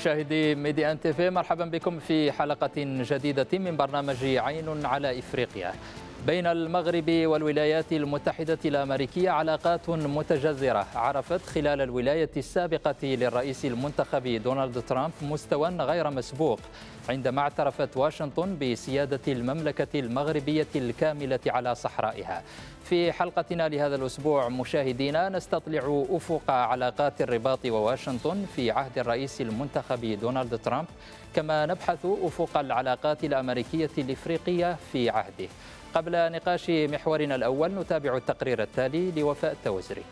مشاهدي ميدي 1 تيفي مرحبا بكم في حلقة جديدة من برنامج عين على إفريقيا. بين المغرب والولايات المتحدة الأمريكية علاقات متجذرة عرفت خلال الولاية السابقة للرئيس المنتخب دونالد ترامب مستوى غير مسبوق عندما اعترفت واشنطن بسيادة المملكة المغربية الكاملة على صحرائها. في حلقتنا لهذا الأسبوع مشاهدينا نستطلع أفق علاقات الرباط وواشنطن في عهد الرئيس المنتخب دونالد ترامب كما نبحث أفق العلاقات الأمريكية الإفريقية في عهده. قبل نقاش محورنا الأول نتابع التقرير التالي لوفاء التوزري.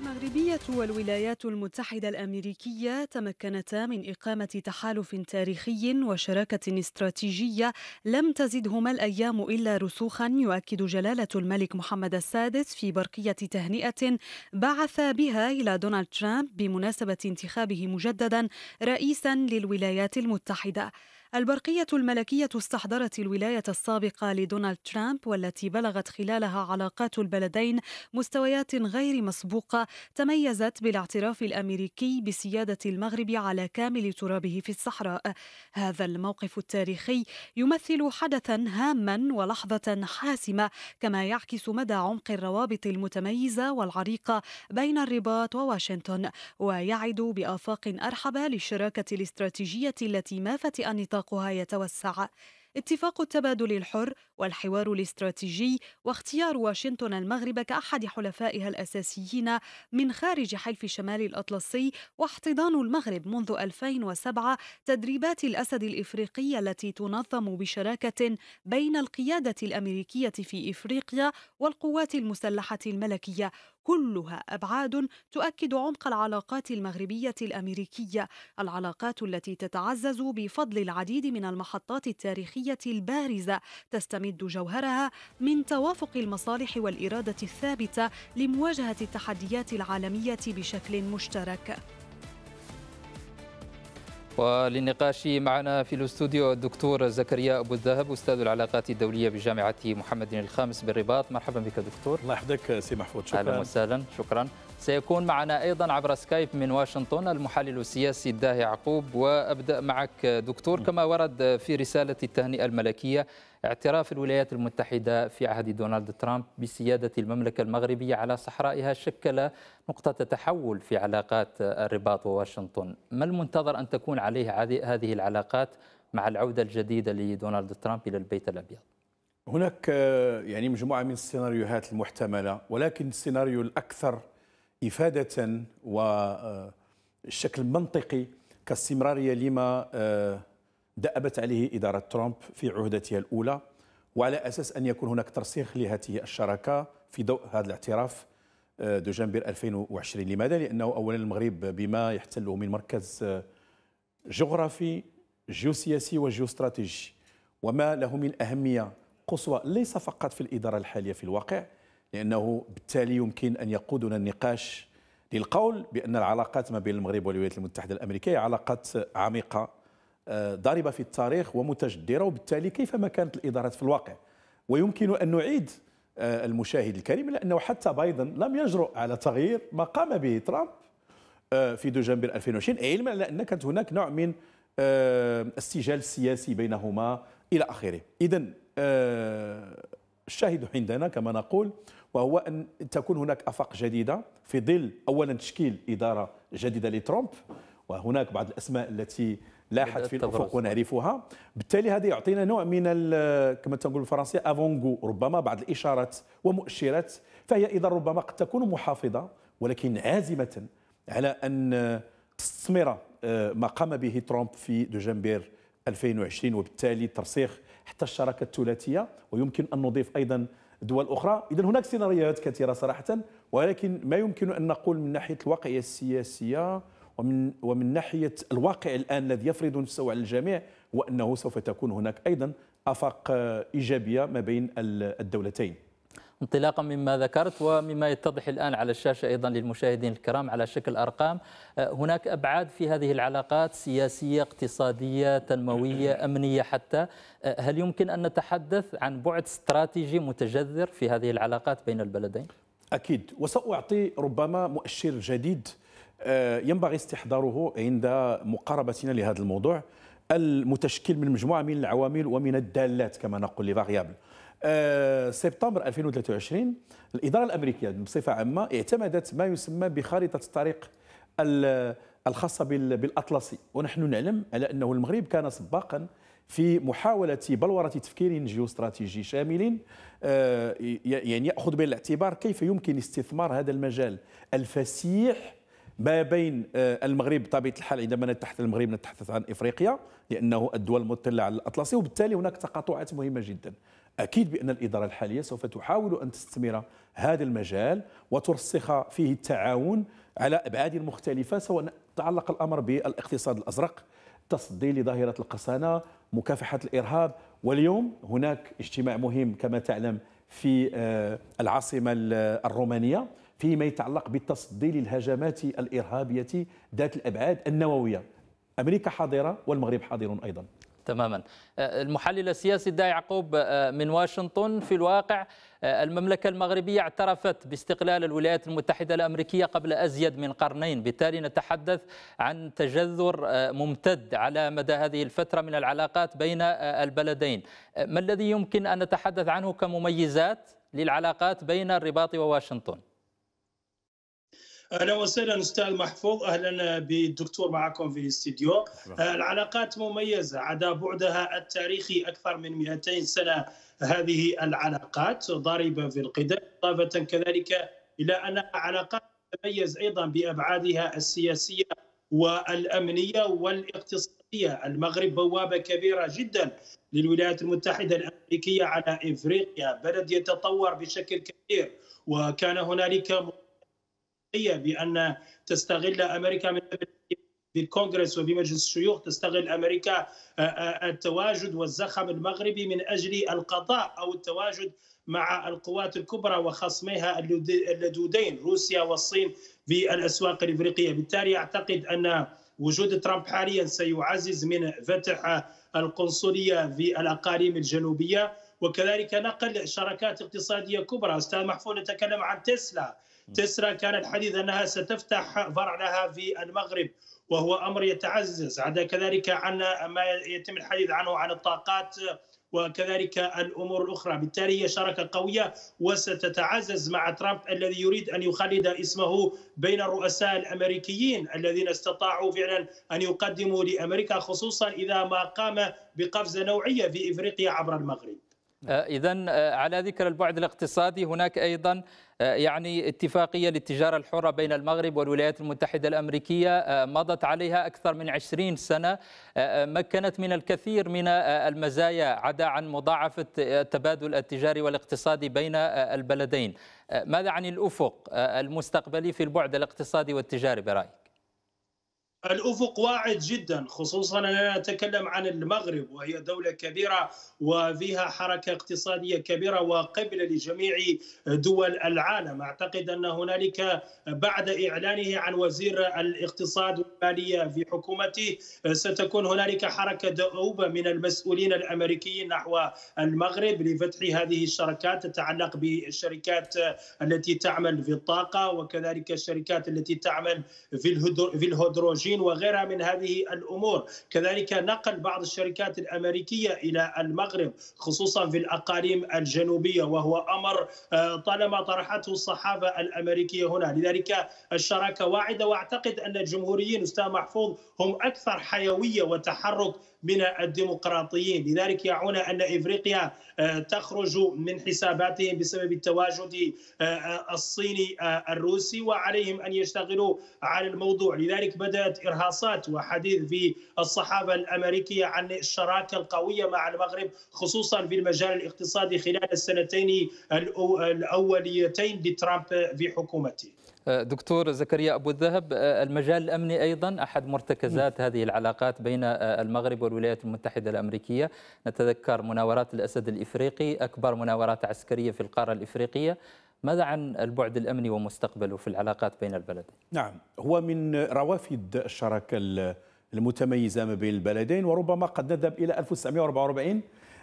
المغربية والولايات المتحدة الأمريكية تمكنتا من إقامة تحالف تاريخي وشراكة استراتيجية لم تزدهما الأيام إلا رسوخا يؤكد جلالة الملك محمد السادس في برقية تهنئة بعث بها إلى دونالد ترامب بمناسبة انتخابه مجددا رئيسا للولايات المتحدة. البرقية الملكية استحضرت الولاية السابقة لدونالد ترامب والتي بلغت خلالها علاقات البلدين مستويات غير مسبوقة تميزت بالاعتراف الأمريكي بسيادة المغرب على كامل ترابه في الصحراء. هذا الموقف التاريخي يمثل حدثا هاما ولحظة حاسمة كما يعكس مدى عمق الروابط المتميزة والعريقة بين الرباط وواشنطن ويعد بآفاق أرحب للشراكة الاستراتيجية التي ما فتئ نطاق نطاقها يتوسع. اتفاق التبادل الحر والحوار الاستراتيجي واختيار واشنطن المغرب كأحد حلفائها الأساسيين من خارج حلف شمال الأطلسي واحتضان المغرب منذ 2007 تدريبات الأسد الإفريقي التي تنظم بشراكة بين القيادة الأمريكية في إفريقيا والقوات المسلحة الملكية. كلها أبعاد تؤكد عمق العلاقات المغربية الأمريكية العلاقات التي تتعزز بفضل العديد من المحطات التاريخية البارزة تستمد جوهرها من توافق المصالح والإرادة الثابتة لمواجهة التحديات العالمية بشكل مشترك. وللنقاش معنا في الاستوديو الدكتور زكريا أبو الذهب أستاذ العلاقات الدولية بجامعة محمد الخامس بالرباط. مرحبا بك دكتور. الله يحفظك سي محفوظ شكرا. أهلا وسهلا شكرا. سيكون معنا أيضا عبر سكايب من واشنطن المحلل السياسي الداهي يعقوب وأبدأ معك دكتور. كما ورد في رسالة التهنئة الملكية اعتراف الولايات المتحدة في عهد دونالد ترامب بسيادة المملكة المغربية على صحرائها شكل نقطة تحول في علاقات الرباط وواشنطن. ما المنتظر أن تكون عليه هذه العلاقات مع العودة الجديدة لدونالد ترامب إلى البيت الأبيض؟ هناك يعني مجموعة من السيناريوهات المحتملة ولكن السيناريو الأكثر إفادة والشكل المنطقي كاستمرارية لما دأبت عليه إدارة ترامب في عهدتها الأولى وعلى أساس أن يكون هناك ترسيخ لهذه الشراكة في ضوء هذا الاعتراف آه، دجنبر 2020 لماذا؟ لأنه أولا المغرب بما يحتله من مركز آه، جغرافي جيوسياسي وجيوستراتيجي وما له من أهمية قصوى ليس فقط في الإدارة الحالية في الواقع لأنه بالتالي يمكن أن يقودنا النقاش للقول بأن العلاقات ما بين المغرب والولايات المتحدة الأمريكية علاقات عميقة آه، ضاربة في التاريخ ومتجدرة وبالتالي كيفما كانت الإدارات في الواقع. ويمكن أن نعيد آه، المشاهد الكريم إلى أنه حتى بايدن لم يجرؤ على تغيير ما قام به ترامب آه، في دجنبر 2020 علما أن كانت هناك نوع من السجال السياسي بينهما إلى آخره. إذا الشاهد عندنا كما نقول وهو أن تكون هناك أفاق جديدة في ظل أولا تشكيل إدارة جديدة لترامب وهناك بعض الأسماء التي لاحت في الأفق ونعرفها. بالتالي هذا يعطينا نوع من كما تنقول بالفرنسيه أفونغو ربما بعض الإشارات ومؤشرات. فهي إذا ربما قد تكون محافظة ولكن عازمة على أن تستثمر آه، ما قام به ترامب في دجنبر 2020 وبالتالي ترسيخ حتى الشراكة الثلاثية. ويمكن أن نضيف أيضا دول أخرى اذا هناك سيناريوهات كثيرة صراحة ولكن ما يمكن أن نقول من ناحية الواقعية السياسية ومن ومن ناحية الواقع الآن الذي يفرض نفسه على الجميع هو انه سوف تكون هناك أيضا أفاق إيجابية ما بين الدولتين. انطلاقا مما ذكرت ومما يتضح الآن على الشاشة أيضا للمشاهدين الكرام على شكل أرقام. هناك أبعاد في هذه العلاقات سياسية اقتصادية تنموية أمنية حتى. هل يمكن أن نتحدث عن بعد استراتيجي متجذر في هذه العلاقات بين البلدين؟ أكيد. وسأعطي ربما مؤشر جديد ينبغي استحضاره عند مقاربتنا لهذا الموضوع. المتشكل من مجموعة من العوامل ومن الدالات كما نقول لي فاريابل سبتمبر 2023 الإدارة الأمريكية بصفة عامة اعتمدت ما يسمى بخارطه الطريق الخاصة بالأطلسي ونحن نعلم على أنه المغرب كان سباقا في محاولة بلورة تفكير جيوستراتيجي شامل آه، يعني يأخذ بعين الاعتبار كيف يمكن استثمار هذا المجال الفسيح ما بين آه، المغرب بطبيعة الحال عندما نتحدث المغرب نتحدث عن إفريقيا لأنه الدول المطله على الأطلسي وبالتالي هناك تقاطعات مهمة جدا. أكيد بأن الإدارة الحالية سوف تحاول أن تستثمر هذا المجال وترسخ فيه التعاون على أبعاد مختلفة سواء تعلق الأمر بالاقتصاد الأزرق تصدي لظاهرة القسانة مكافحة الإرهاب. واليوم هناك اجتماع مهم كما تعلم في آه، العاصمة الرومانية فيما يتعلق بالتصدي للهجمات الإرهابية ذات الأبعاد النووية. أمريكا حاضرة والمغرب حاضر أيضا. تماما. آه، المحلل السياسي دا يعقوب آه، من واشنطن. في الواقع آه، المملكة المغربية اعترفت باستقلال الولايات المتحدة الأمريكية قبل أزيد من قرنين. بالتالي نتحدث عن تجذر ممتد على مدى هذه الفترة من العلاقات بين البلدين. ما الذي يمكن أن نتحدث عنه كمميزات للعلاقات بين الرباط وواشنطن؟ أهلا وسهلا أستاذ محفوظ أهلا بالدكتور معكم في الاستديو. آه، العلاقات مميزة عدا بعدها التاريخي أكثر من 200 سنة هذه العلاقات ضاربه في القدم. إضافة كذلك إلى انها علاقات تتميز أيضا بأبعادها السياسية والأمنية والاقتصادية، المغرب بوابة كبيرة جدا للولايات المتحدة الأمريكية على إفريقيا، بلد يتطور بشكل كبير وكان هنالك بأن تستغل أمريكا من في الكونغرس وفي مجلس الشيوخ تستغل أمريكا آه، آه، التواجد والزخم المغربي من أجل القضاء أو التواجد مع القوات الكبرى وخصميها اللدودين روسيا والصين في الاسواق الإفريقية، بالتالي أعتقد أن وجود ترامب حاليا سيعزز من فتح القنصلية في الأقاليم الجنوبية وكذلك نقل شراكات اقتصادية كبرى، أستاذ محفوظ نتكلم عن تسلا. تسلا كان الحديث أنها ستفتح فرع لها في المغرب وهو أمر يتعزز. عدا كذلك عن ما يتم الحديث عنه عن الطاقات وكذلك الأمور الأخرى، بالتالي هي شراكة قوية وستتعزز مع ترامب الذي يريد أن يخلد اسمه بين الرؤساء الأمريكيين الذين استطاعوا فعلا أن يقدموا لأمريكا خصوصا إذا ما قام بقفزة نوعية في إفريقيا عبر المغرب. آه، اذا آه، على ذكر البعد الاقتصادي هناك أيضا آه، يعني اتفاقية للتجارة الحرة بين المغرب والولايات المتحدة الأمريكية مضت عليها أكثر من 20 سنة مكنت من الكثير من المزايا عدا عن مضاعفه التبادل التجاري والاقتصادي بين البلدين. ماذا عن الأفق المستقبلي في البعد الاقتصادي والتجاري برأيك؟ الأفق واعد جدا خصوصا اننا نتكلم عن المغرب وهي دولة كبيرة وفيها حركة اقتصادية كبيرة وقبله لجميع دول العالم، أعتقد أن هنالك بعد إعلانه عن وزير الاقتصاد والمالية في حكومته ستكون هنالك حركة دؤوبه من المسؤولين الأمريكيين نحو المغرب لفتح هذه الشركات تتعلق بالشركات التي تعمل في الطاقة وكذلك الشركات التي تعمل في الهيدروجين. الصين وغيرها من هذه الأمور، كذلك نقل بعض الشركات الأمريكية إلى المغرب خصوصا في الأقاليم الجنوبية وهو أمر آه، طالما طرحته الصحافة الأمريكية هنا، لذلك الشراكة واعدة وأعتقد أن الجمهوريين أستاذ محفوظ هم أكثر حيوية وتحرك من الديمقراطيين. لذلك يعون أن إفريقيا آه، تخرج من حساباتهم بسبب التواجد آه، آه، الصيني الروسي وعليهم أن يشتغلوا على الموضوع. لذلك بدأت إرهاصات وحديث في الصحافة الأمريكية عن الشراكة القوية مع المغرب خصوصا في المجال الاقتصادي خلال السنتين الأوليتين لترامب في حكومته. دكتور زكريا أبو الذهب المجال الأمني أيضا أحد مرتكزات هذه العلاقات بين المغرب والولايات المتحدة الأمريكية. نتذكر مناورات الأسد الإفريقي أكبر مناورات عسكرية في القارة الإفريقية. ماذا عن البعد الأمني ومستقبله في العلاقات بين البلدين؟ نعم هو من روافد الشراكة المتميزة ما بين البلدين وربما قد نذهب إلى 1944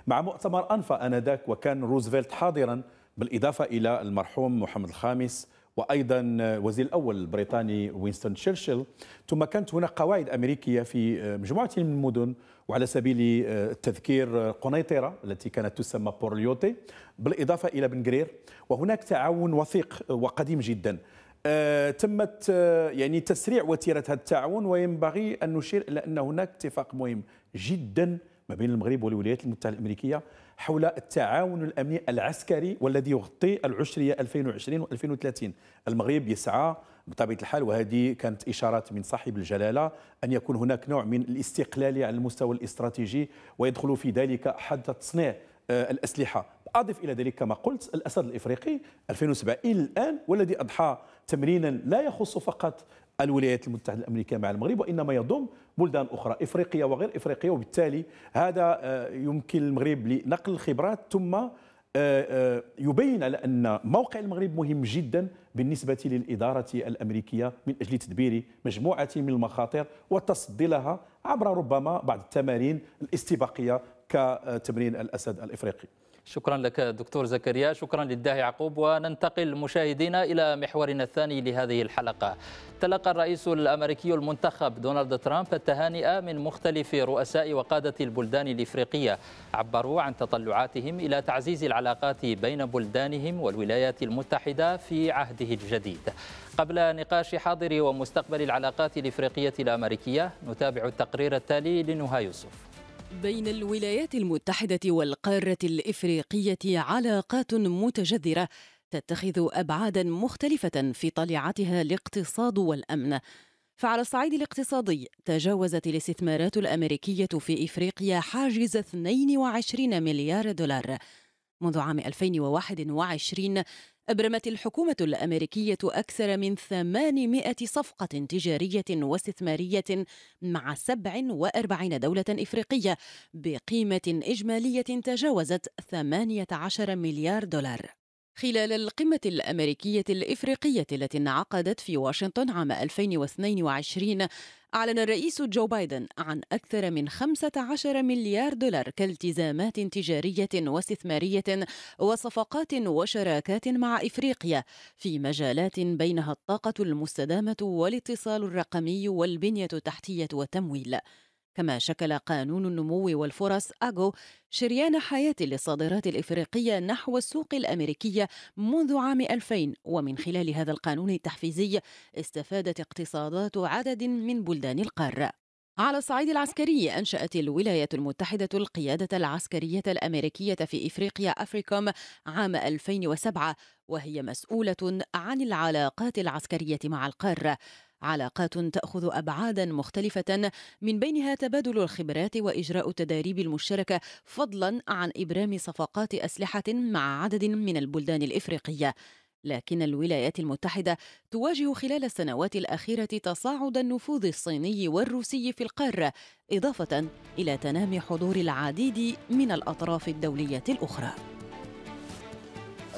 مع مؤتمر أنفا آنذاك وكان روزفلت حاضرا بالإضافة إلى المرحوم محمد الخامس وأيضا وزير الأول البريطاني وينستون تشرشل. ثم كانت هناك قواعد أمريكية في مجموعة من المدن وعلى سبيل التذكير قنيطرة التي كانت تسمى بورليوتي بالإضافة إلى بنغرير وهناك تعاون وثيق وقديم جدا. آه، تمت آه، يعني تسريع وتيرة هذا التعاون وينبغي أن نشير إلى أن هناك اتفاق مهم جدا ما بين المغرب والولايات المتحدة الأمريكية حول التعاون الأمني العسكري والذي يغطي العشرية 2020 و2030 المغرب يسعى بطبيعة الحال وهذه كانت إشارات من صاحب الجلالة أن يكون هناك نوع من الاستقلاليه على المستوى الاستراتيجي ويدخل في ذلك حتى تصنيع آه، الأسلحة. أضف إلى ذلك كما قلت الأسد الإفريقي 2007 إلى الآن والذي أضحى تمرينا لا يخص فقط الولايات المتحدة الأمريكية مع المغرب وإنما يضم بلدان أخرى افريقيه وغير افريقيه وبالتالي هذا آه، يمكن المغرب لنقل الخبرات. ثم آه، يبين على أن موقع المغرب مهم جدا بالنسبة للإدارة الأمريكية من أجل تدبير مجموعة من المخاطر والتصدي لها عبر ربما بعض التمارين الاستباقية كتمرين الأسد الإفريقي. شكرا لك دكتور زكريا. شكرا للداعي يعقوب. وننتقل مشاهدينا إلى محورنا الثاني لهذه الحلقة. تلقى الرئيس الأمريكي المنتخب دونالد ترامب التهانئة من مختلف رؤساء وقادة البلدان الإفريقية. عبروا عن تطلعاتهم إلى تعزيز العلاقات بين بلدانهم والولايات المتحدة في عهده الجديد. قبل نقاش حاضر ومستقبل العلاقات الإفريقية الأمريكية نتابع التقرير التالي لنهى يوسف. بين الولايات المتحدة والقارة الإفريقية علاقات متجذرة تتخذ أبعادا مختلفة في طليعتها الاقتصاد والأمن. فعلى الصعيد الاقتصادي تجاوزت الاستثمارات الأمريكية في إفريقيا حاجز 22 مليار دولار. منذ عام 2021 أبرمت الحكومة الأمريكية أكثر من 800 صفقة تجارية واستثمارية مع 47 دولة إفريقية بقيمة إجمالية تجاوزت 18 مليار دولار. خلال القمة الأمريكية الإفريقية التي انعقدت في واشنطن عام 2022 أعلن الرئيس جو بايدن عن أكثر من 15 مليار دولار كالتزامات تجارية واستثمارية وصفقات وشراكات مع إفريقيا في مجالات بينها الطاقة المستدامة والاتصال الرقمي والبنية التحتية والتمويل. كما شكل قانون النمو والفرص أجو شريان حياة للصادرات الإفريقية نحو السوق الأمريكية منذ عام 2000 ومن خلال هذا القانون التحفيزي استفادت اقتصادات عدد من بلدان القارة. على الصعيد العسكري أنشأت الولايات المتحدة القيادة العسكرية الأمريكية في إفريقيا أفريكوم عام 2007 وهي مسؤولة عن العلاقات العسكرية مع القارة. علاقات تأخذ أبعادا مختلفة من بينها تبادل الخبرات وإجراء التداريب المشتركة فضلا عن إبرام صفقات أسلحة مع عدد من البلدان الإفريقية. لكن الولايات المتحدة تواجه خلال السنوات الأخيرة تصاعد النفوذ الصيني والروسي في القارة إضافة إلى تنامي حضور العديد من الأطراف الدولية الأخرى.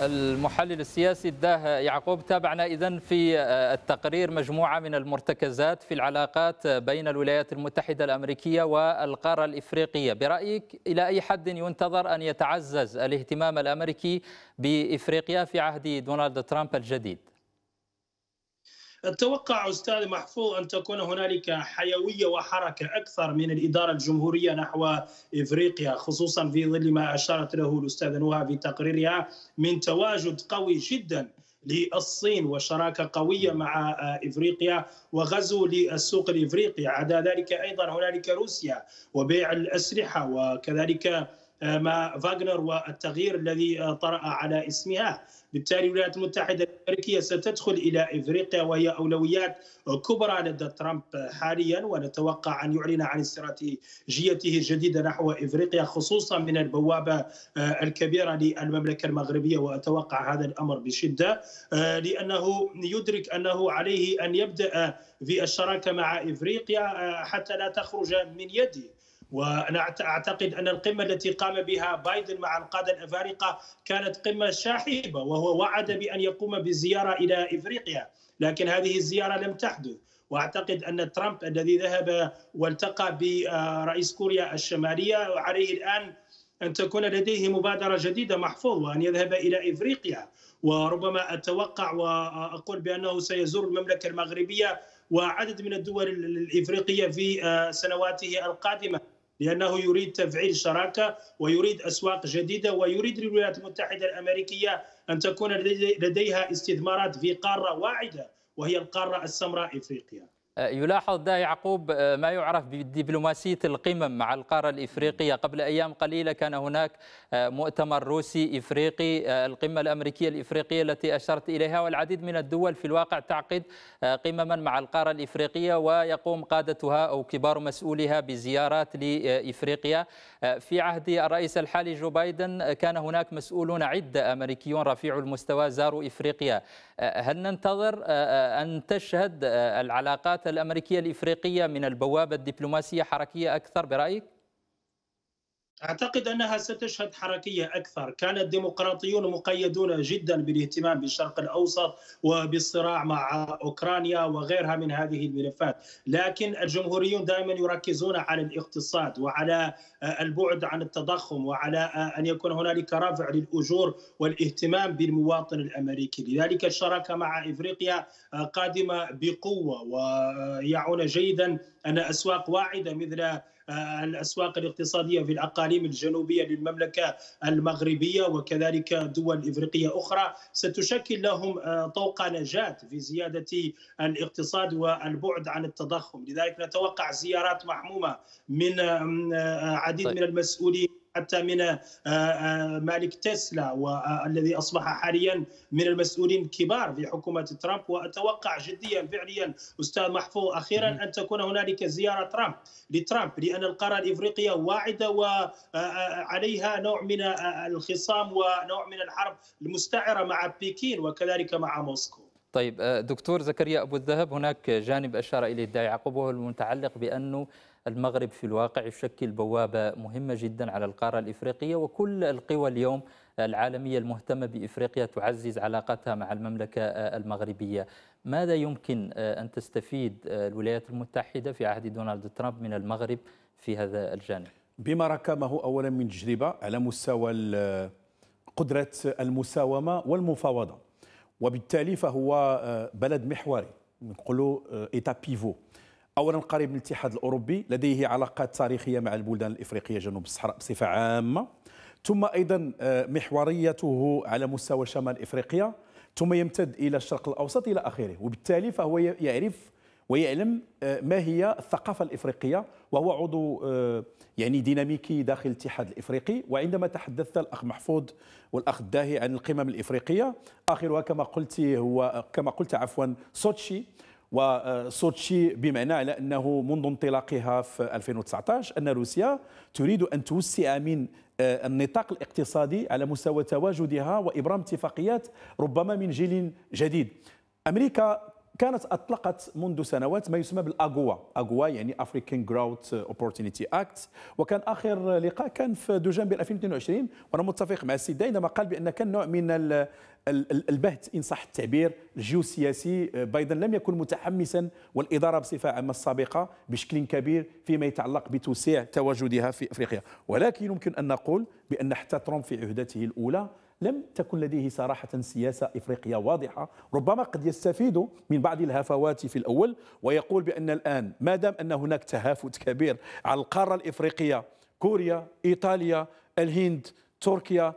المحلل السياسي الداه يعقوب تابعنا إذن في التقرير مجموعة من المرتكزات في العلاقات بين الولايات المتحدة الأمريكية والقارة الإفريقية. برأيك إلى أي حد ينتظر أن يتعزز الاهتمام الأمريكي بإفريقيا في عهد دونالد ترامب الجديد؟ أتوقع أستاذ محفوظ أن تكون هنالك حيوية وحركة أكثر من الإدارة الجمهورية نحو إفريقيا خصوصا في ظل ما أشارت له الأستاذة نوها في تقريرها من تواجد قوي جدا للصين وشراكة قوية مع إفريقيا وغزو للسوق الإفريقي. عدا ذلك أيضا هنالك روسيا وبيع الأسلحة وكذلك ما فاغنر والتغيير الذي طرأ على اسمها. بالتالي الولايات المتحدة الأمريكية ستدخل إلى إفريقيا وهي أولويات كبرى لدى ترامب حاليا. ونتوقع أن يعلن عن استراتيجيته الجديدة نحو إفريقيا خصوصا من البوابة الكبيرة للمملكة المغربية. وأتوقع هذا الأمر بشدة لأنه يدرك أنه عليه أن يبدأ في الشراكة مع إفريقيا حتى لا تخرج من يده وأنا أعتقد أن القمة التي قام بها بايدن مع القاده الأفارقة كانت قمة شاحبة وهو وعد بأن يقوم بزيارة إلى إفريقيا لكن هذه الزيارة لم تحدث. وأعتقد أن ترامب الذي ذهب والتقى برئيس كوريا الشمالية عليه الآن أن تكون لديه مبادرة جديدة محفوظ وان يذهب إلى إفريقيا. وربما أتوقع وأقول بأنه سيزور المملكة المغربية وعدد من الدول الإفريقية في سنواته القادمة. لأنه يريد تفعيل شراكة ويريد أسواق جديدة ويريد للولايات المتحدة الأمريكية أن تكون لديها استثمارات في قارة واحدة وهي القارة السمراء إفريقيا. يلاحظ دا يعقوب ما يعرف بدبلوماسية القمم مع القارة الإفريقية. قبل أيام قليلة كان هناك مؤتمر روسي إفريقي القمة الأمريكية الإفريقية التي أشرت إليها والعديد من الدول في الواقع تعقد قمما مع القارة الإفريقية ويقوم قادتها أو كبار مسؤوليها بزيارات لإفريقيا. في عهد الرئيس الحالي جو بايدن كان هناك مسؤولون عدة أمريكيون رفيع المستوى زاروا إفريقيا. هل ننتظر أن تشهد العلاقات الأمريكية الإفريقية من البوابة الدبلوماسية حركية أكثر برأيك؟ أعتقد أنها ستشهد حركية أكثر، كان الديمقراطيون مقيدون جدا بالاهتمام بالشرق الأوسط وبالصراع مع أوكرانيا وغيرها من هذه الملفات، لكن الجمهوريون دائما يركزون على الاقتصاد وعلى البعد عن التضخم وعلى أن يكون هنالك رفع للأجور والاهتمام بالمواطن الأمريكي، لذلك الشراكة مع إفريقيا قادمة بقوة ويعون جيدا أن أسواق واعدة مثل الأسواق الاقتصادية في الأقاليم الجنوبية للمملكة المغربية وكذلك دول إفريقية أخرى ستشكل لهم طوق نجاة في زيادة الاقتصاد والبعد عن التضخم، لذلك نتوقع زيارات محمومة من عديد طيب. من المسؤولين حتى من مالك تسلا والذي أصبح حاليا من المسؤولين الكبار في حكومة ترامب وأتوقع جديا فعليا أستاذ محفوظ أخيرا أن تكون هنالك زيارة ترامب لترامب لأن القاره الإفريقية واعدة وعليها نوع من الخصام ونوع من الحرب المستعرة مع بكين وكذلك مع موسكو. طيب دكتور زكريا أبو الذهب هناك جانب أشار إليه الداعي يعقوب وهو المتعلق بانه المغرب في الواقع يشكل بوابة مهمة جدا على القارة الإفريقية وكل القوى اليوم العالمية المهتمة بإفريقيا تعزز علاقتها مع المملكة المغربية. ماذا يمكن أن تستفيد الولايات المتحدة في عهد دونالد ترامب من المغرب في هذا الجانب؟ بما ركبه أولا من تجربة على مستوى قدرة المساومة والمفاوضة. وبالتالي فهو بلد محوري نقولوا إيتا بيفو اولا قريب من الاتحاد الأوروبي لديه علاقات تاريخية مع البلدان الإفريقية جنوب الصحراء بصفة عامة. ثم أيضا محوريته على مستوى شمال إفريقيا. ثم يمتد إلى الشرق الأوسط إلى آخره. وبالتالي فهو يعرف ويعلم ما هي الثقافة الإفريقية وهو عضو يعني ديناميكي داخل الاتحاد الإفريقي وعندما تحدثت الأخ محفوظ والأخ الداهي عن القمم الإفريقية آخرها كما قلت هو كما قلت عفوا سوتشي وسوتشي بمعنى على أنه منذ انطلاقها في 2019 أن روسيا تريد أن توسع من النطاق الاقتصادي على مستوى تواجدها وإبرام اتفاقيات ربما من جيل جديد. أمريكا كانت أطلقت منذ سنوات ما يسمى بال AGOA، AGOA يعني African Growth Opportunity Act وكان آخر لقاء كان في دجنبر 2022 وأنا متفق مع السيد عندما قال بأن كان نوع من البهت إن صح التعبير الجيوسياسي بايدن لم يكن متحمسا والإدارة بصفة عامة السابقة بشكل كبير فيما يتعلق بتوسيع تواجدها في أفريقيا. ولكن يمكن أن نقول بأن حتى ترامب في عهدته الأولى لم تكن لديه صراحة سياسة إفريقية واضحة ربما قد يستفيد من بعض الهفوات في الأول ويقول بأن الآن ما دام أن هناك تهافت كبير على القارة الإفريقية كوريا إيطاليا الهند تركيا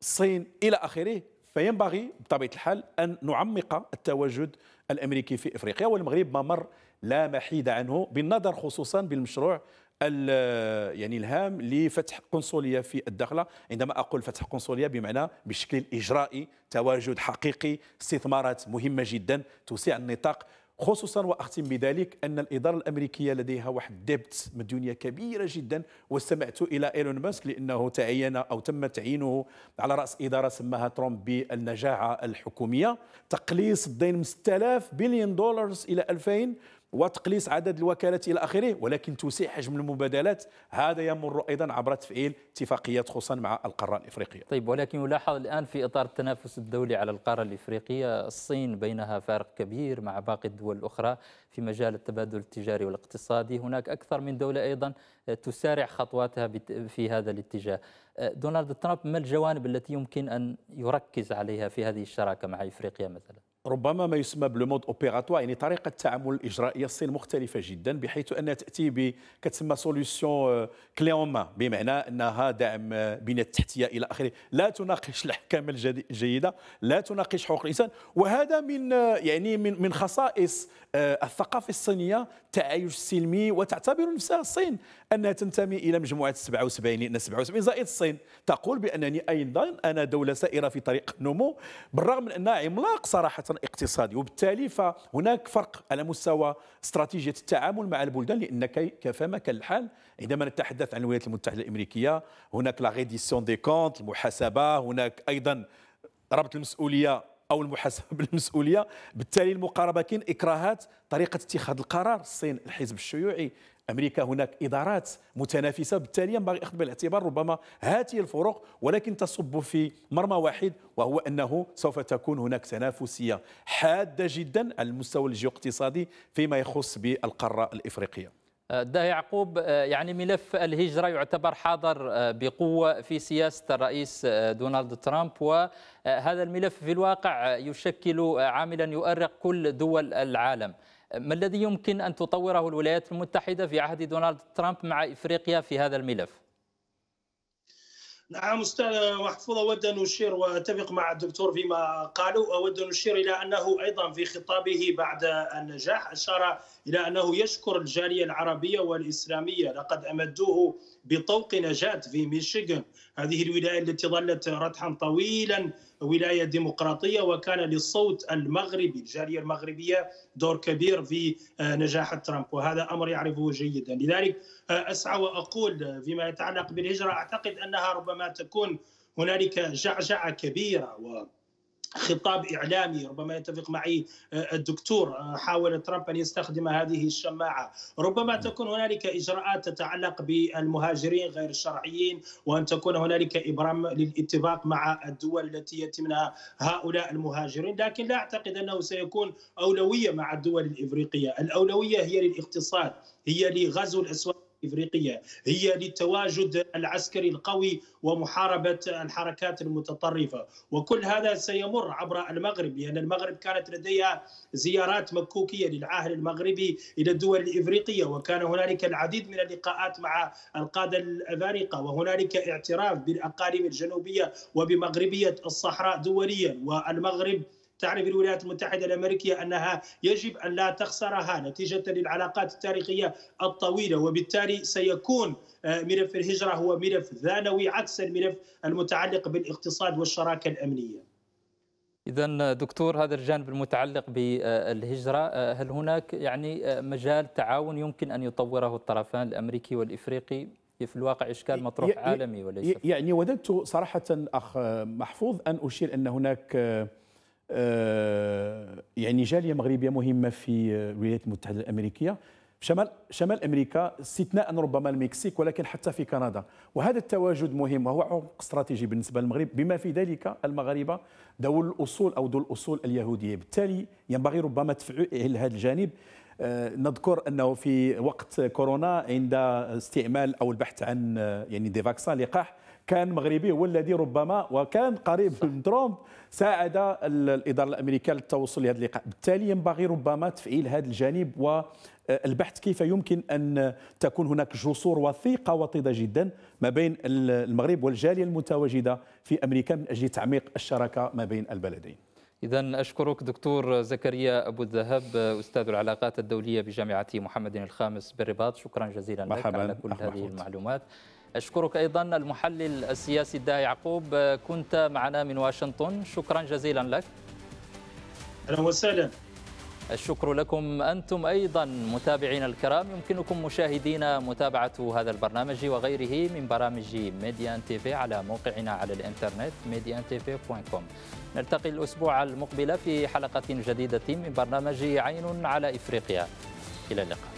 الصين إلى آخره فينبغي بطبيعة الحال أن نعمق التواجد الأمريكي في إفريقيا والمغرب ممر لا محيد عنه بالنظر خصوصا بالمشروع يعني الهام لفتح قنصلية في الداخلة. عندما أقول فتح قنصلية بمعنى بشكل إجرائي تواجد حقيقي استثمارات مهمة جدا توسيع النطاق. خصوصا وأختم بذلك أن الإدارة الأمريكية لديها واحد ديبت مديونيه كبيرة جدا واستمعت إلى إيلون ماسك لأنه تعين أو تم تعيينه على رأس إدارة سماها ترامب بالنجاعة الحكومية. تقليص الدين من 6000 بليون دولار إلى 2000 وتقليص عدد الوكالات إلى آخره ولكن توسيع حجم المبادلات هذا يمر أيضا عبر تفعيل اتفاقيات خصوصا مع القارة الإفريقية. طيب ولكن يلاحظ الآن في إطار التنافس الدولي على القارة الإفريقية الصين بينها فارق كبير مع باقي الدول الأخرى في مجال التبادل التجاري والاقتصادي، هناك أكثر من دولة أيضا تسارع خطواتها في هذا الاتجاه. دونالد ترامب ما الجوانب التي يمكن أن يركز عليها في هذه الشراكة مع إفريقيا مثلا؟ ربما ما يسمى بال mode opératoire يعني طريقة التعامل الإجرائية الصين مختلفة جدا بحيث انها تأتي ب كتسمى solution clé en بمعنى أنها دعم بنية التحتيه إلى آخره. لا تناقش الأحكام الجيدة لا تناقش حقوق الإنسان. وهذا من يعني من من خصائص آه، الثقافة الصينية التعايش السلمي وتعتبر نفسها الصين. أنها تنتمي إلى مجموعة 77 لأن 77 زائد الصين. تقول بأنني أيضا أنا دولة سائرة في طريق النمو بالرغم من أنها عملاق صراحة اقتصادي. وبالتالي فهناك فرق على مستوى استراتيجية التعامل مع البلدان لأن كيفما كان الحال عندما نتحدث عن الولايات المتحدة الأمريكية هناك la reddition des comptes المحاسبة هناك أيضا ربط المسؤولية أو المحاسبة بالمسؤولية. بالتالي المقاربة كاين إكراهات طريقة اتخاذ القرار. الصين الحزب الشيوعي أمريكا هناك إدارات متنافسة بالتالي ينبغي أخذ بالاعتبار ربما هذه الفروق ولكن تصب في مرمى واحد وهو أنه سوف تكون هناك تنافسية حادة جدا على المستوى الجيواقتصادي فيما يخص بالقارة الإفريقية. ده يعقوب يعني ملف الهجرة يعتبر حاضر بقوة في سياسة الرئيس دونالد ترامب وهذا الملف في الواقع يشكل عاملا يؤرق كل دول العالم. ما الذي يمكن أن تطوره الولايات المتحدة في عهد دونالد ترامب مع إفريقيا في هذا الملف؟ نعم أستاذ محفوظ أود أن أشير وأتفق مع الدكتور فيما قالوا أود أن أشير إلى أنه أيضا في خطابه بعد النجاح أشار إلى أنه يشكر الجالية العربية والإسلامية لقد أمدوه بطوق نجاة في ميشيغان. هذه الولاية التي ظلت ردحا طويلا ولاية ديمقراطية وكان للصوت المغربي الجالية المغربية دور كبير في نجاح ترامب وهذا أمر يعرفه جيدا. لذلك أسعى وأقول فيما يتعلق بالهجرة أعتقد أنها ربما تكون هنالك جعجعة كبيرة و خطاب إعلامي ربما يتفق معي آه، الدكتور آه، حاول ترامب أن يستخدم هذه الشماعة. ربما تكون هنالك إجراءات تتعلق بالمهاجرين غير الشرعيين وأن تكون هنالك إبرام للاتفاق مع الدول التي ياتي منها هؤلاء المهاجرين. لكن لا أعتقد أنه سيكون أولوية مع الدول الإفريقية. الأولوية هي للاقتصاد هي لغزو الأسواق الافريقيه هي للتواجد العسكري القوي ومحاربة الحركات المتطرفة. وكل هذا سيمر عبر المغرب لأن المغرب كانت لديها زيارات مكوكية للعاهل المغربي إلى الدول الإفريقية وكان هنالك العديد من اللقاءات مع القادة الافارقه وهنالك اعتراف بالأقاليم الجنوبية وبمغربية الصحراء دوليا والمغرب تعرف الولايات المتحدة الأمريكية أنها يجب أن لا تخسرها نتيجة للعلاقات التاريخية الطويلة وبالتالي سيكون آه، ملف الهجرة هو ملف ثانوي عكس الملف المتعلق بالاقتصاد والشراكة الأمنية. إذا دكتور هذا الجانب المتعلق بالهجرة آه، هل هناك يعني آه، مجال تعاون يمكن أن يطوره الطرفان الأمريكي والإفريقي في الواقع إشكال مطروح عالمي وليس يعني وددت صراحة أخ محفوظ أن أشير أن هناك يعني جالية مغربية مهمة في الولايات المتحدة الأمريكية. شمال شمال أمريكا استثناء ربما المكسيك ولكن حتى في كندا. وهذا التواجد مهم وهو عمق استراتيجي بالنسبة للمغرب بما في ذلك المغاربة ذو الأصول أو ذو الأصول اليهودية. بالتالي ينبغي ربما تفعيل هذا الجانب. آه، نذكر أنه في وقت كورونا عند استعمال أو البحث عن آه، يعني دي فاكسان لقاح كان مغربي هو الذي ربما وكان قريب من ترامب ساعد الإدارة الأمريكية للتوصل لهذا اللقاء. بالتالي ينبغي ربما تفعيل هذا الجانب والبحث كيف يمكن أن تكون هناك جسور وثيقة وطيدة جدا ما بين المغرب والجالية المتواجدة في أمريكا من أجل تعميق الشراكة ما بين البلدين. إذا أشكرك دكتور زكريا أبو الذهب أستاذ العلاقات الدولية بجامعة محمد الخامس بالرباط. شكرا جزيلا لك على كل هذه المعلومات. أشكرك أيضا المحلل السياسي الداعي يعقوب. كنت معنا من واشنطن. شكرا جزيلا لك. أهلا وسهلا. الشكر لكم أنتم أيضا متابعينا الكرام. يمكنكم مشاهدينا متابعة هذا البرنامج وغيره من برامج ميديان تيفي على موقعنا على الإنترنت mediantv.com نلتقي الأسبوع المقبل في حلقة جديدة من برنامج عين على إفريقيا. إلى اللقاء.